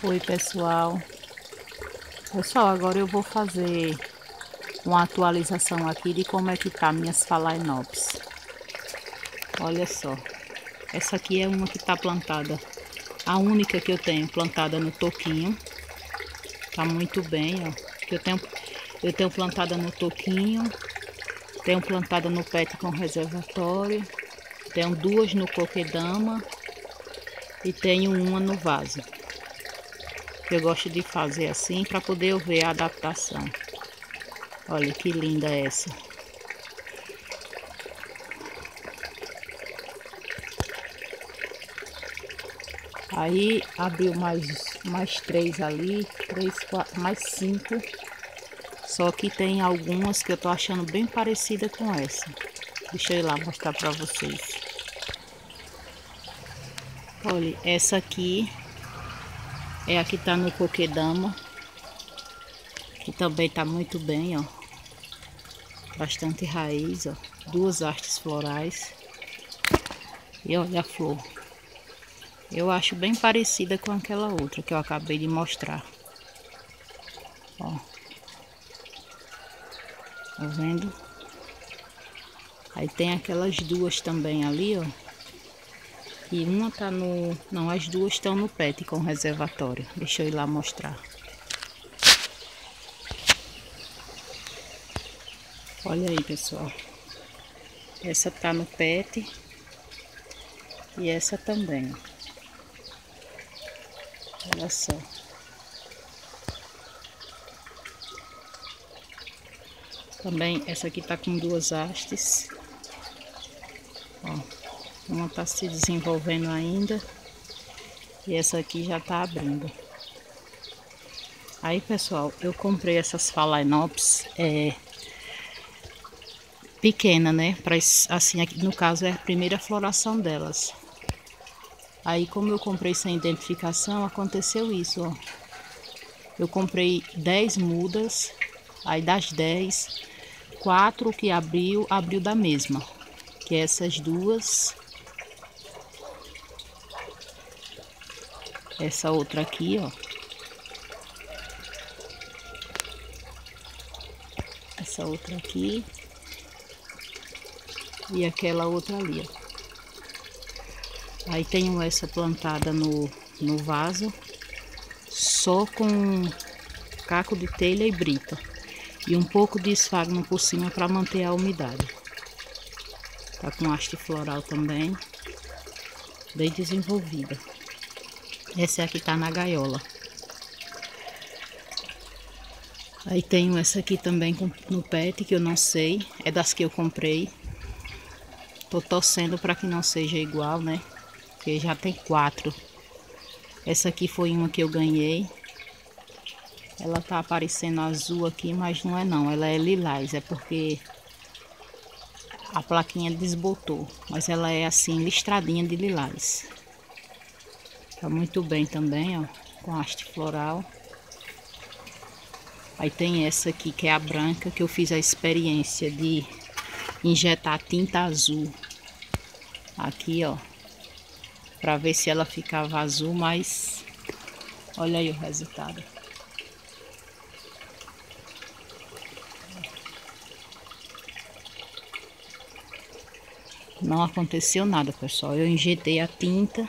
Oi pessoal. Pessoal, agora eu vou fazer uma atualização aqui de como é que tá minhas phalaenopsis Olha só. Essa aqui é uma que tá plantada. A única que eu tenho plantada no toquinho. Tá muito bem, ó. Eu tenho, eu tenho plantada no toquinho. Tenho plantada no pet com reservatório. Tenho duas no coquedama. E tenho uma no vaso eu gosto de fazer assim para poder ver a adaptação. Olha que linda essa. Aí abriu mais, mais três ali, três, quatro, mais cinco. Só que tem algumas que eu tô achando bem parecida com essa. Deixa eu ir lá mostrar para vocês. Olha, essa aqui é a que tá no coquedama. Que também tá muito bem, ó. Bastante raiz, ó. Duas hastes florais. E olha a flor. Eu acho bem parecida com aquela outra que eu acabei de mostrar. Ó. Tá vendo? Aí tem aquelas duas também ali, ó. E uma tá no... Não, as duas estão no pet com reservatório. Deixa eu ir lá mostrar. Olha aí, pessoal. Essa tá no pet. E essa também. Olha só. Também essa aqui tá com duas hastes. Uma está se desenvolvendo ainda. E essa aqui já está abrindo. Aí, pessoal, eu comprei essas phalaenopsis é, pequena, né? Pra, assim, aqui, no caso é a primeira floração delas. Aí, como eu comprei sem identificação, aconteceu isso, ó. Eu comprei 10 mudas, aí das 10, quatro que abriu, abriu da mesma. Que essas duas essa outra aqui, ó. Essa outra aqui. E aquela outra ali, ó. Aí tenho essa plantada no, no vaso, só com caco de telha e brita. E um pouco de esfagno por cima para manter a umidade. Tá com haste floral também, bem desenvolvida. Essa a que tá na gaiola. Aí tenho essa aqui também no pet, que eu não sei. É das que eu comprei. Tô torcendo para que não seja igual, né? Porque já tem quatro. Essa aqui foi uma que eu ganhei. Ela tá aparecendo azul aqui, mas não é não. Ela é lilás. É porque a plaquinha desbotou. Mas ela é assim, listradinha de lilás. Tá muito bem também, ó, com haste floral. Aí tem essa aqui que é a branca, que eu fiz a experiência de injetar tinta azul. Aqui, ó. Pra ver se ela ficava azul, mas... Olha aí o resultado. Não aconteceu nada, pessoal. Eu injetei a tinta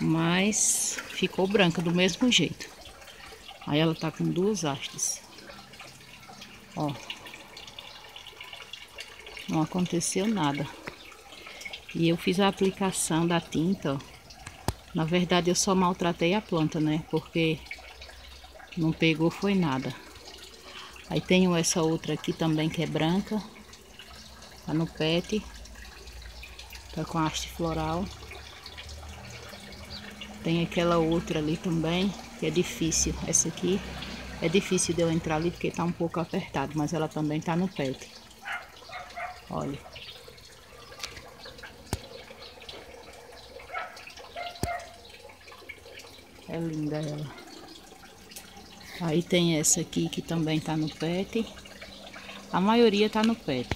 mas ficou branca do mesmo jeito. Aí ela tá com duas hastes. Ó. Não aconteceu nada. E eu fiz a aplicação da tinta, ó. Na verdade eu só maltratei a planta, né? Porque não pegou foi nada. Aí tenho essa outra aqui também que é branca. Tá no pet. Tá com haste floral. Tem aquela outra ali também, que é difícil. Essa aqui é difícil de eu entrar ali porque tá um pouco apertado, mas ela também tá no pet. Olha. É linda ela. Aí tem essa aqui que também tá no pet. A maioria tá no pet.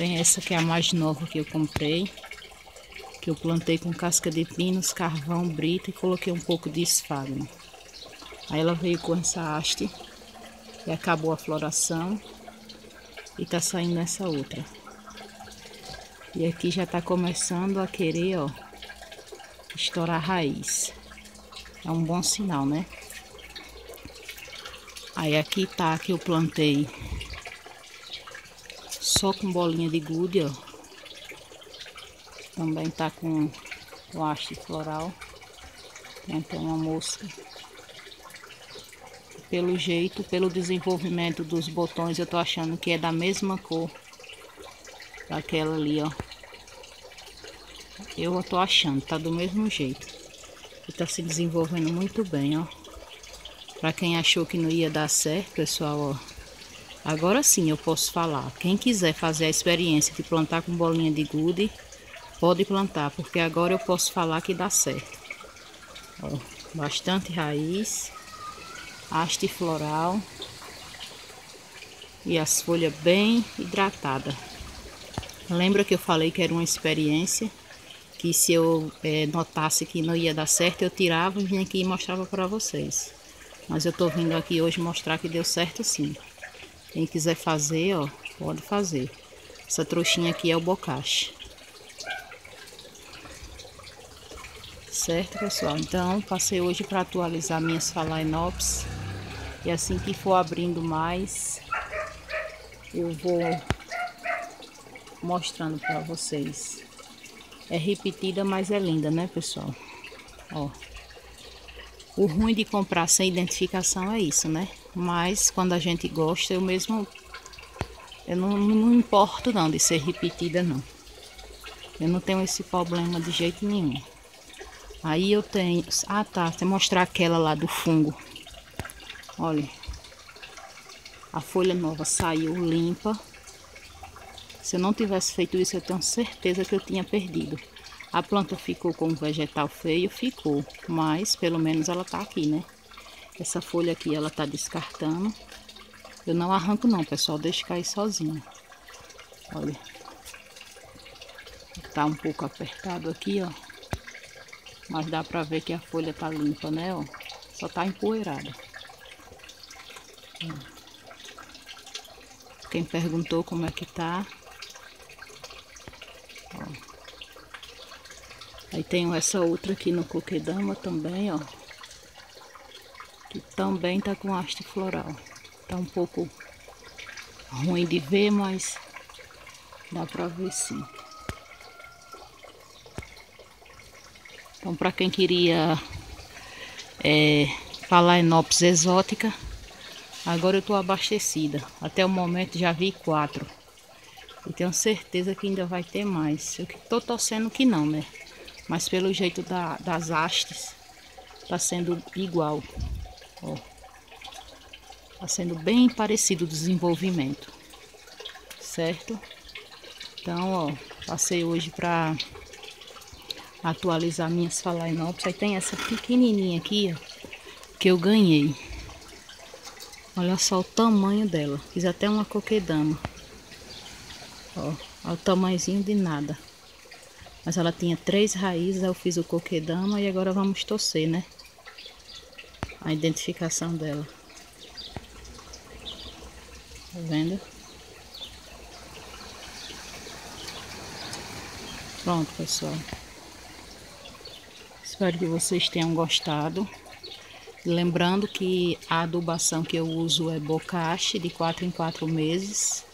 Tem essa que é a mais nova que eu comprei. que eu plantei com casca de pinos, carvão, brita e coloquei um pouco de esfagno. Aí ela veio com essa haste e acabou a floração e tá saindo essa outra. E aqui já tá começando a querer, ó, estourar raiz. É um bom sinal, né? Aí aqui tá que eu plantei só com bolinha de gude, ó. Também tá com o haste floral. Tem até uma mosca. Pelo jeito, pelo desenvolvimento dos botões, eu tô achando que é da mesma cor daquela ali, ó. Eu tô achando, tá do mesmo jeito. E tá se desenvolvendo muito bem, ó. Pra quem achou que não ia dar certo, pessoal, ó. Agora sim eu posso falar. Quem quiser fazer a experiência de plantar com bolinha de gude, pode plantar, porque agora eu posso falar que dá certo. Ó, bastante raiz, haste floral e as folhas bem hidratadas. Lembra que eu falei que era uma experiência, que se eu é, notasse que não ia dar certo, eu tirava e vinha aqui e mostrava para vocês. Mas eu tô vindo aqui hoje mostrar que deu certo sim. Quem quiser fazer, ó, pode fazer. Essa trouxinha aqui é o bocache. Certo, pessoal? Então, passei hoje para atualizar minhas phalaenopsis. E assim que for abrindo mais, eu vou mostrando para vocês. É repetida, mas é linda, né, pessoal? Ó. O ruim de comprar sem identificação é isso, né? Mas quando a gente gosta, eu mesmo... Eu não, não importo não de ser repetida, não. Eu não tenho esse problema de jeito nenhum. Aí eu tenho... Ah, tá. Vou mostrar aquela lá do fungo. Olha. A folha nova saiu limpa. Se eu não tivesse feito isso, eu tenho certeza que eu tinha perdido. A planta ficou com um vegetal feio? Ficou. Mas, pelo menos, ela tá aqui, né? Essa folha aqui, ela tá descartando. Eu não arranco não, pessoal. Deixa cair sozinho. Olha. Tá um pouco apertado aqui, ó. Mas dá pra ver que a folha tá limpa, né, ó. Só tá empoeirada. Quem perguntou como é que tá. Ó. Aí tem essa outra aqui no coquedama também, ó. Que também tá com haste floral. Tá um pouco ruim de ver, mas dá pra ver sim. Então, para quem queria é, Phalaenopsis exótica, agora eu estou abastecida. Até o momento já vi quatro. E tenho certeza que ainda vai ter mais. Eu estou torcendo que não, né? Mas pelo jeito da, das hastes, tá sendo igual. Ó. Tá sendo bem parecido o desenvolvimento. Certo? Então, ó, passei hoje para atualizar minhas phalaenopsis. Aí tem essa pequenininha aqui, ó, que eu ganhei. Olha só o tamanho dela. Fiz até uma coquedama. Ó, olha o tamanhozinho de nada. Mas ela tinha três raízes, eu fiz o coquedama e agora vamos torcer, né? A identificação dela. Tá vendo? Pronto, pessoal. Espero que vocês tenham gostado. Lembrando que a adubação que eu uso é bocache de 4 em 4 meses.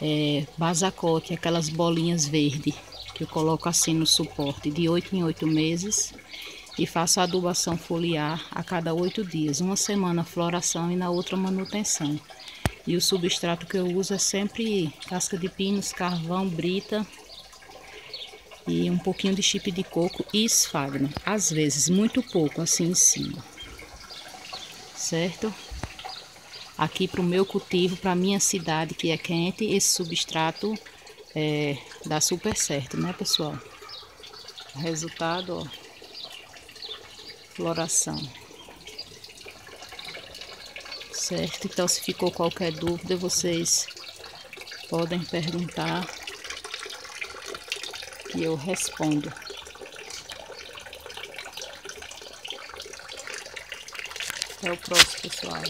É, basacote, aquelas bolinhas verdes que eu coloco assim no suporte de 8 em 8 meses. E faço adubação foliar a cada 8 dias. Uma semana floração e na outra manutenção. E o substrato que eu uso é sempre casca de pinos, carvão, brita e um pouquinho de chip de coco e esfagno. Às vezes, muito pouco assim em cima. Certo? Aqui para o meu cultivo, para minha cidade que é quente, esse substrato é, dá super certo, né, pessoal? Resultado, ó, floração. Certo? Então, se ficou qualquer dúvida, vocês podem perguntar e eu respondo. Até o próximo, pessoal.